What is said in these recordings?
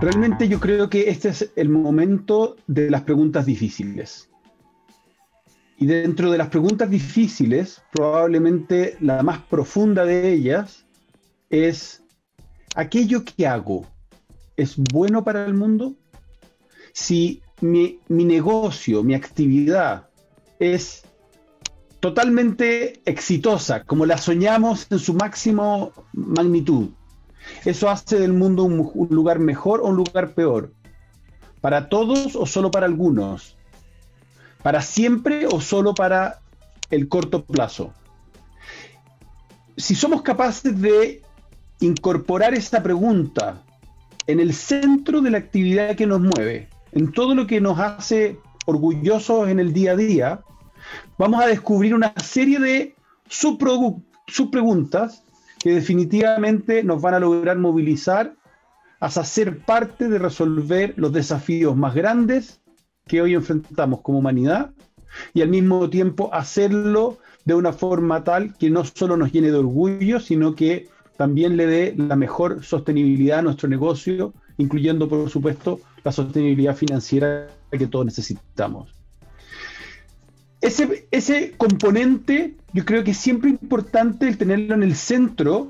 Realmente yo creo que este es el momento de las preguntas difíciles. Y dentro de las preguntas difíciles, probablemente la más profunda de ellas es, ¿aquello que hago es bueno para el mundo? Si mi, negocio, mi actividad es totalmente exitosa, como la soñamos en su máximo magnitud, ¿eso hace del mundo un, un lugar mejor o un lugar peor? ¿Para todos o solo para algunos? ¿Para siempre o solo para el corto plazo? Si somos capaces de incorporar esta pregunta en el centro de la actividad que nos mueve, en todo lo que nos hace orgullosos en el día a día, vamos a descubrir una serie de subpreguntas que definitivamente nos van a lograr movilizar hasta ser parte de resolver los desafíos más grandes que hoy enfrentamos como humanidad y al mismo tiempo hacerlo de una forma tal que no solo nos llene de orgullo, sino que también le dé la mejor sostenibilidad a nuestro negocio, incluyendo, por supuesto, la sostenibilidad financiera que todos necesitamos. Ese, ese componente yo creo que es siempre importante el tenerlo en el centro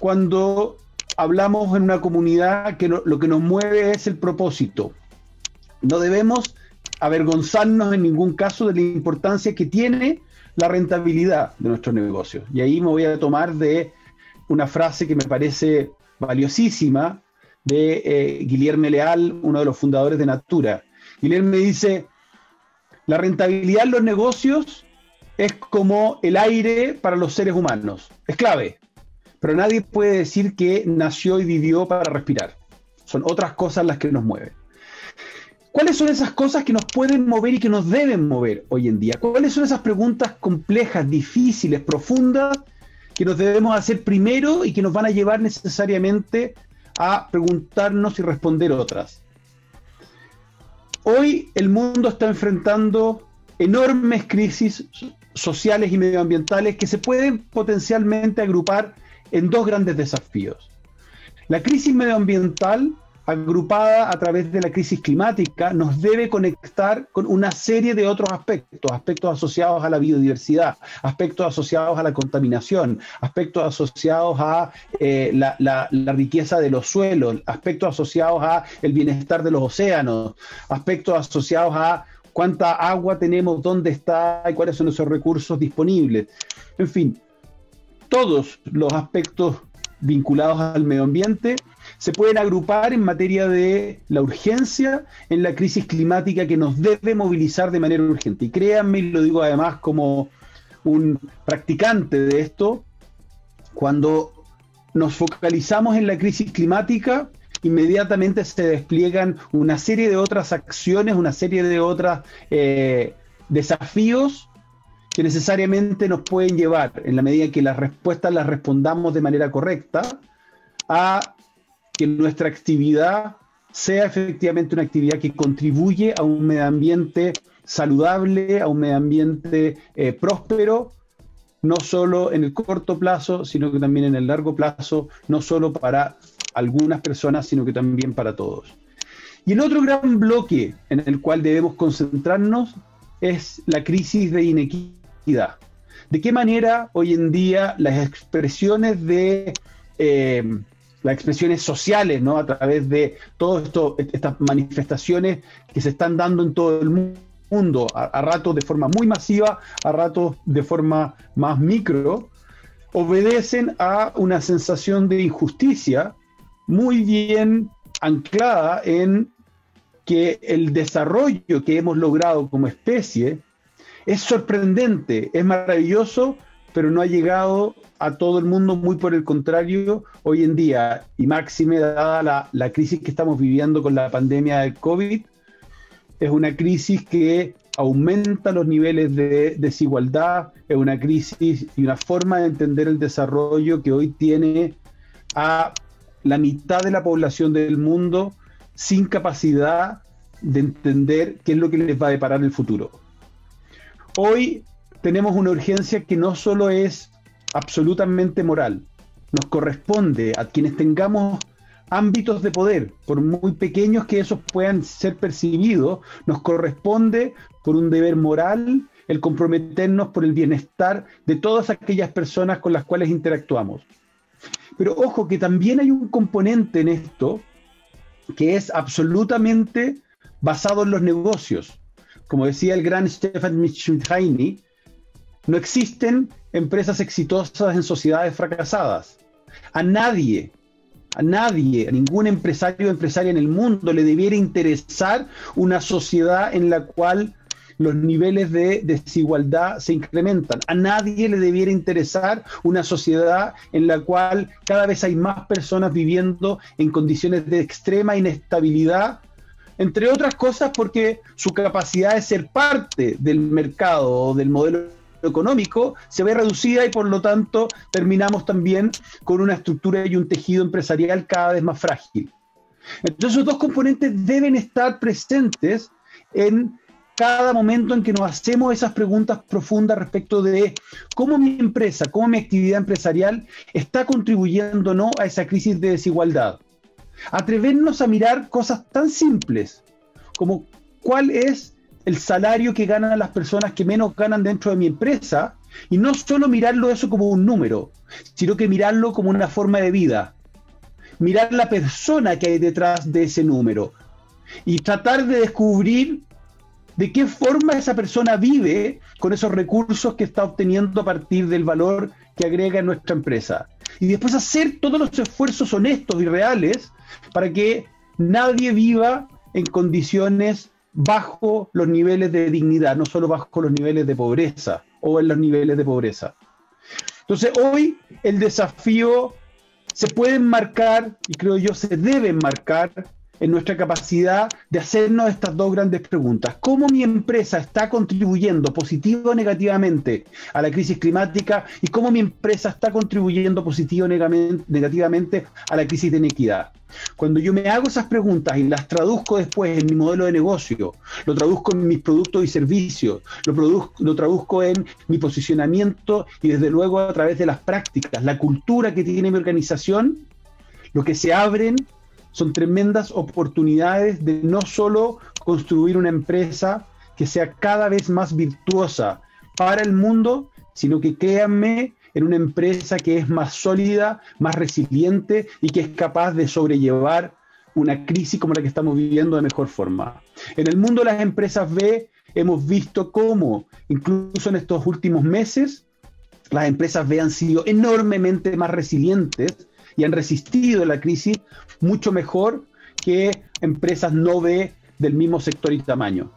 cuando hablamos en una comunidad que lo que nos mueve es el propósito. No debemos avergonzarnos en ningún caso de la importancia que tiene la rentabilidad de nuestro negocio. Y ahí me voy a tomar de una frase que me parece valiosísima de eh, Guillermo Leal, uno de los fundadores de Natura. Guillermo dice, la rentabilidad en los negocios es como el aire para los seres humanos, es clave, pero nadie puede decir que nació y vivió para respirar. Son otras cosas las que nos mueven. ¿Cuáles son esas cosas que nos pueden mover y que nos deben mover hoy en día? ¿Cuáles son esas preguntas complejas, difíciles, profundas que nos debemos hacer primero y que nos van a llevar necesariamente a preguntarnos y responder otras? Hoy el mundo está enfrentando enormes crisis sociales y medioambientales que se pueden potencialmente agrupar en dos grandes desafíos. La crisis medioambiental agrupada a través de la crisis climática, nos debe conectar con una serie de otros aspectos, aspectos asociados a la biodiversidad, aspectos asociados a la contaminación, aspectos asociados a eh, la, riqueza de los suelos, aspectos asociados a el bienestar de los océanos, aspectos asociados a cuánta agua tenemos, dónde está y cuáles son esos recursos disponibles. En fin, todos los aspectos vinculados al medio ambiente se pueden agrupar en materia de la urgencia en la crisis climática que nos debe movilizar de manera urgente. Y créanme, y lo digo además como un practicante de esto, cuando nos focalizamos en la crisis climática, inmediatamente se despliegan una serie de otras acciones, una serie de otros eh, desafíos que necesariamente nos pueden llevar, en la medida que las respuestas las respondamos de manera correcta, a que nuestra actividad sea efectivamente una actividad que contribuye a un medio ambiente saludable, a un medio ambiente eh, próspero, no solo en el corto plazo, sino que también en el largo plazo, no solo para algunas personas, sino que también para todos. Y el otro gran bloque en el cual debemos concentrarnos es la crisis de inequidad. ¿De qué manera hoy en día las expresiones de eh, las expresiones sociales, ¿no? A través de todas estas manifestaciones que se están dando en todo el mundo, a, ratos de forma muy masiva, a ratos de forma más micro, obedecen a una sensación de injusticia muy bien anclada en que el desarrollo que hemos logrado como especie es sorprendente, es maravilloso, pero no ha llegado a todo el mundo, muy por el contrario, hoy en día, y máxime dada la, crisis que estamos viviendo con la pandemia del COVID, es una crisis que aumenta los niveles de desigualdad, es una crisis y una forma de entender el desarrollo que hoy tiene a la mitad de la población del mundo sin capacidad de entender qué es lo que les va a deparar el futuro. Hoy tenemos una urgencia que no solo es absolutamente moral, nos corresponde a quienes tengamos ámbitos de poder, por muy pequeños que esos puedan ser percibidos, nos corresponde por un deber moral el comprometernos por el bienestar de todas aquellas personas con las cuales interactuamos. Pero ojo que también hay un componente en esto que es absolutamente basado en los negocios. Como decía el gran Stefan Mitchell-Heine, no existen empresas exitosas en sociedades fracasadas. A nadie, a nadie, a ningún empresario o empresaria en el mundo le debiera interesar una sociedad en la cual los niveles de desigualdad se incrementan. A nadie le debiera interesar una sociedad en la cual cada vez hay más personas viviendo en condiciones de extrema inestabilidad, entre otras cosas porque su capacidad de ser parte del mercado o del modelo económico se ve reducida y por lo tanto terminamos también con una estructura y un tejido empresarial cada vez más frágil. Entonces esos dos componentes deben estar presentes en cada momento en que nos hacemos esas preguntas profundas respecto de cómo mi empresa, cómo mi actividad empresarial está contribuyendo no a esa crisis de desigualdad. Atrevernos a mirar cosas tan simples como cuál es el salario que ganan las personas que menos ganan dentro de mi empresa y no solo mirarlo eso como un número, sino que mirarlo como una forma de vida. Mirar la persona que hay detrás de ese número y tratar de descubrir de qué forma esa persona vive con esos recursos que está obteniendo a partir del valor que agrega en nuestra empresa. Y después hacer todos los esfuerzos honestos y reales para que nadie viva en condiciones bajo los niveles de dignidad, no solo bajo los niveles de pobreza o en los niveles de pobreza. Entonces hoy el desafío se puede marcar, y creo yo se debe marcar, en nuestra capacidad de hacernos estas dos grandes preguntas. ¿Cómo mi empresa está contribuyendo positivo o negativamente a la crisis climática y cómo mi empresa está contribuyendo positivo o negativamente a la crisis de inequidad? Cuando yo me hago esas preguntas y las traduzco después en mi modelo de negocio, lo traduzco en mis productos y servicios, lo, lo traduzco en mi posicionamiento y desde luego a través de las prácticas, la cultura que tiene mi organización, lo que se abren son tremendas oportunidades de no solo construir una empresa que sea cada vez más virtuosa para el mundo, sino que créanme en una empresa que es más sólida, más resiliente y que es capaz de sobrellevar una crisis como la que estamos viviendo de mejor forma. En el mundo de las empresas B hemos visto cómo, incluso en estos últimos meses, las empresas B han sido enormemente más resilientes y han resistido la crisis mucho mejor que empresas no B del mismo sector y tamaño.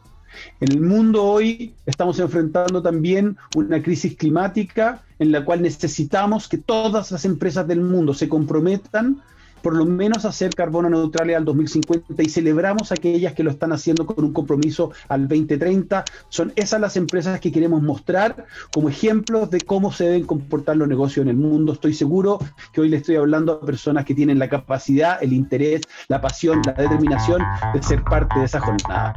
En el mundo hoy estamos enfrentando también una crisis climática en la cual necesitamos que todas las empresas del mundo se comprometan por lo menos hacer carbono neutral al 2050 y celebramos aquellas que lo están haciendo con un compromiso al 2030. Son esas las empresas que queremos mostrar como ejemplos de cómo se deben comportar los negocios en el mundo. Estoy seguro que hoy le estoy hablando a personas que tienen la capacidad, el interés, la pasión, la determinación de ser parte de esa jornada.